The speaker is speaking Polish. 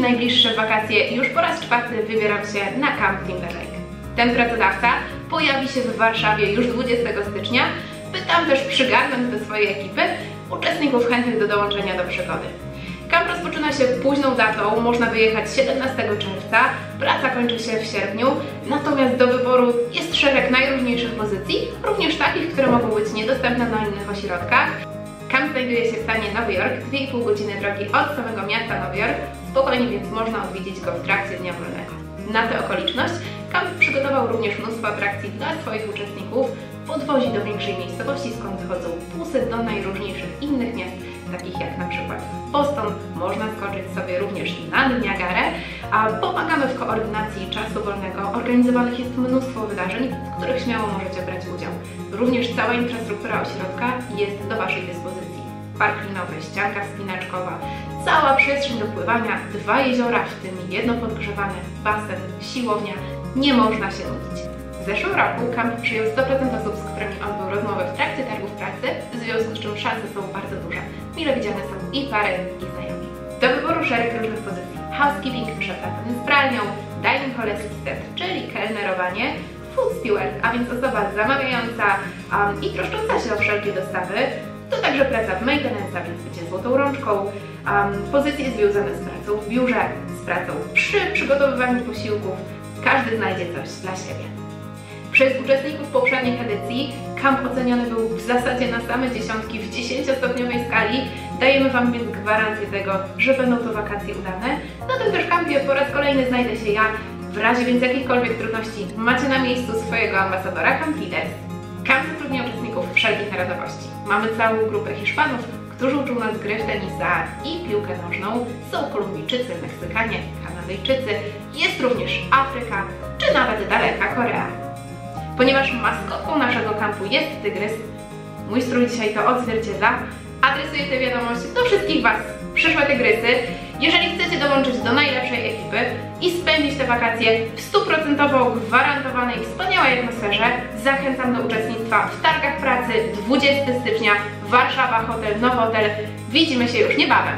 najbliższe wakacje już po raz czwarty wybieram się na Camp Timberlake. Ten pracodawca pojawi się w Warszawie już 20 stycznia, by tam też przygarnąć do swojej ekipy uczestników chętnych do dołączenia do przygody. Kamp rozpoczyna się późną datą, można wyjechać 17 czerwca, praca kończy się w sierpniu, natomiast do wyboru jest szereg najróżniejszych pozycji, również takich, które mogą być niedostępne na innych ośrodkach. Kamp znajduje się w stanie Nowy Jork, 2,5 godziny drogi od samego miasta Nowy Jork, spokojnie więc można odwiedzić go w trakcie dnia wolnego. Na tę okoliczność Kamp przygotował również mnóstwo atrakcji dla swoich uczestników, podwozi do większej miejscowości, skąd wychodzą busy do najróżniejszych innych miast, takich jak na przykład Boston. Można skoczyć sobie również nad Niagarę, a pomagamy w koordynacji czasu wolnego. Organizowanych jest mnóstwo wydarzeń, w których śmiało możecie brać udział. Również cała infrastruktura ośrodka jest do Waszej dyspozycji. Park linowy, ścianka wspinaczkowa, cała przestrzeń do pływania, dwa jeziora, w tym jedno podgrzewane, basen, siłownia. Nie można się nudzić. W zeszłym roku kamp przyjął 100% osób, z którymi odbył rozmowę w trakcie targów pracy, w związku z czym szanse są bardzo duże. Mile widziane są i pary, i znajomi. Do wyboru szereg różnych pozycji. Housekeeping, przeprowadzony z pralnią, dining hall assistant, czyli kelnerowanie, food steward, a więc osoba zamawiająca um, i troszcząca się o wszelkie dostawy, to także praca w maintenance, a więc bycie złotą rączką, um, pozycje związane z pracą w biurze, z pracą przy przygotowywaniu posiłków. Każdy znajdzie coś dla siebie. Przez uczestników poprzednich edycji kamp oceniony był w zasadzie na same dziesiątki w 10-stopniowej skali. Dajemy Wam więc gwarancję tego, że będą to wakacje udane. Na tym też kampie po raz kolejny znajdę się ja. W razie więc jakichkolwiek trudności macie na miejscu swojego ambasadora Camp Leaders. Kamp zatrudnia uczestników wszelkich narodowości. Mamy całą grupę Hiszpanów, którzy uczą nas gry w tenisa i piłkę nożną. Są Kolumbijczycy, Meksykanie, Kanadyjczycy, jest również Afryka, czy nawet daleka Korea. Ponieważ maskotką naszego kampu jest tygrys, mój strój dzisiaj to odzwierciedla, adresuję tę wiadomość do wszystkich Was, przyszłe tygrysy. Jeżeli chcecie dołączyć do najlepszej ekipy i spędzić te wakacje w stuprocentowo gwarantowanej, wspaniałej atmosferze, zachęcam do uczestnictwa w targach pracy 20 stycznia Warszawa Hotel Nowotel. Widzimy się już niebawem.